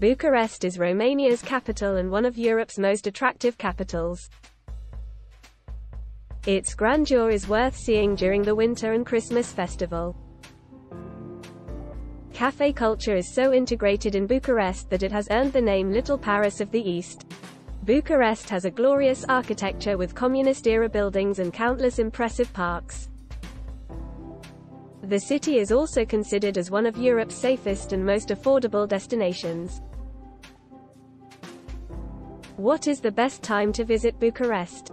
Bucharest is Romania's capital and one of Europe's most attractive capitals. Its grandeur is worth seeing during the winter and Christmas festival. Cafe culture is so integrated in Bucharest that it has earned the name Little Paris of the East. Bucharest has a glorious architecture with communist-era buildings and countless impressive parks. The city is also considered as one of Europe's safest and most affordable destinations. What is the best time to visit Bucharest?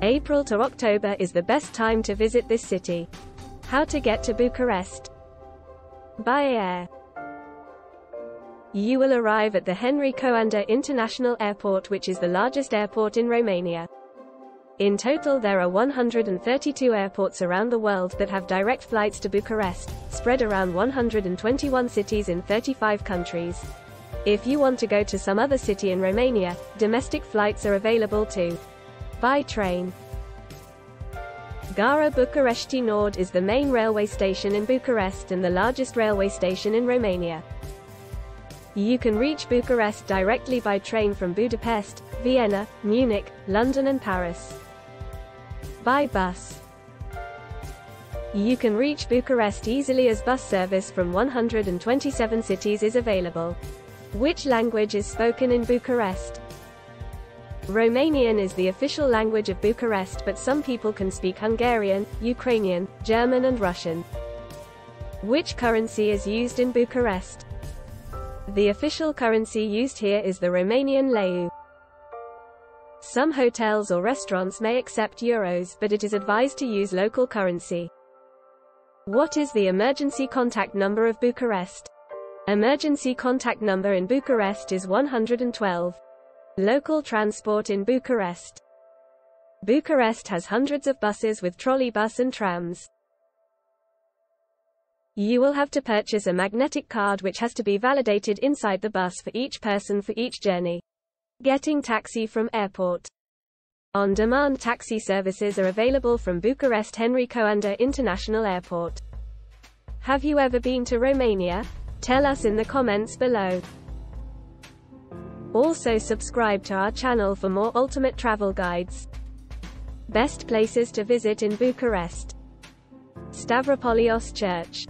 April to October is the best time to visit this city. How to get to Bucharest? By air. You will arrive at the Henri Coandă International Airport which is the largest airport in Romania. In total there are 132 airports around the world that have direct flights to Bucharest, spread around 121 cities in 35 countries. If you want to go to some other city in Romania, domestic flights are available too. By train. Gara București Nord is the main railway station in Bucharest and the largest railway station in Romania. You can reach Bucharest directly by train from Budapest, Vienna, Munich, London and Paris. By bus. You can reach Bucharest easily as bus service from 127 cities is available. Which language is spoken in Bucharest? Romanian is the official language of Bucharest but some people can speak Hungarian, Ukrainian, German and Russian. Which currency is used in Bucharest? The official currency used here is the Romanian leu. Some hotels or restaurants may accept euros but it is advised to use local currency. What is the emergency contact number of Bucharest? Emergency contact number in Bucharest is 112. Local transport in Bucharest. Bucharest has hundreds of buses with trolleybus and trams. You will have to purchase a magnetic card which has to be validated inside the bus for each person for each journey. Getting taxi from airport. On-demand taxi services are available from Bucharest Henri Coandă International Airport. Have you ever been to Romania? Tell us in the comments below. Also subscribe to our channel for more ultimate travel guides. Best places to visit in Bucharest. Stavropoleos Church.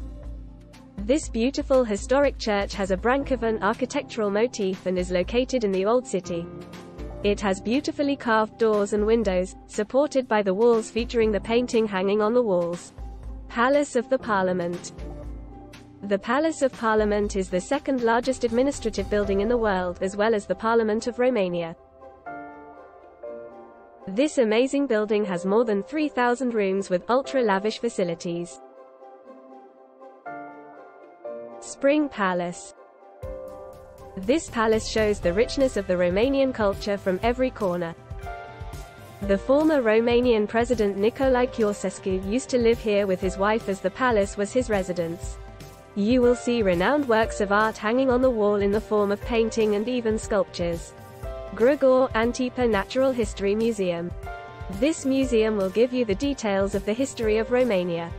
This beautiful historic church has a Brancovan architectural motif and is located in the Old City. It has beautifully carved doors and windows, supported by the walls featuring the painting hanging on the walls. Palace of the Parliament. The Palace of Parliament is the second largest administrative building in the world as well as the Parliament of Romania. This amazing building has more than 3,000 rooms with ultra-lavish facilities. Spring Palace This palace shows the richness of the Romanian culture from every corner. The former Romanian president Nicolae Ceausescu used to live here with his wife as the palace was his residence. You will see renowned works of art hanging on the wall in the form of painting and even sculptures. Grigore Antipa Natural History Museum. This museum will give you the details of the history of Romania.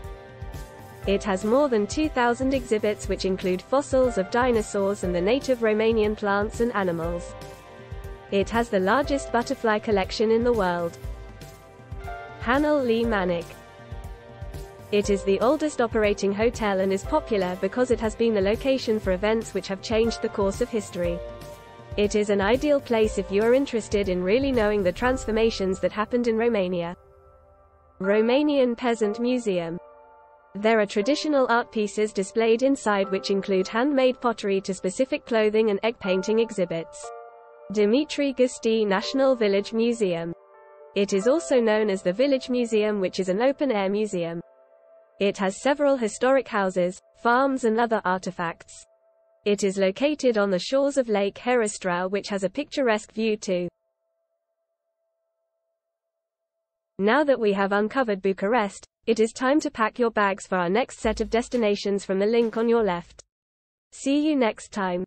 It has more than 2,000 exhibits which include fossils of dinosaurs and the native Romanian plants and animals. It has the largest butterfly collection in the world. Hanul lui Manuc it is the oldest operating hotel and is popular because it has been the location for events which have changed the course of history. It is an ideal place if you are interested in really knowing the transformations that happened in Romania. Romanian Peasant Museum. There are traditional art pieces displayed inside which include handmade pottery to specific clothing and egg painting exhibits. Dimitrie Gusti National Village Museum. It is also known as the Village Museum which is an open-air museum. It has several historic houses, farms and other artifacts. It is located on the shores of Lake Herăstrău which has a picturesque view too. Now that we have uncovered Bucharest, it is time to pack your bags for our next set of destinations from the link on your left. See you next time.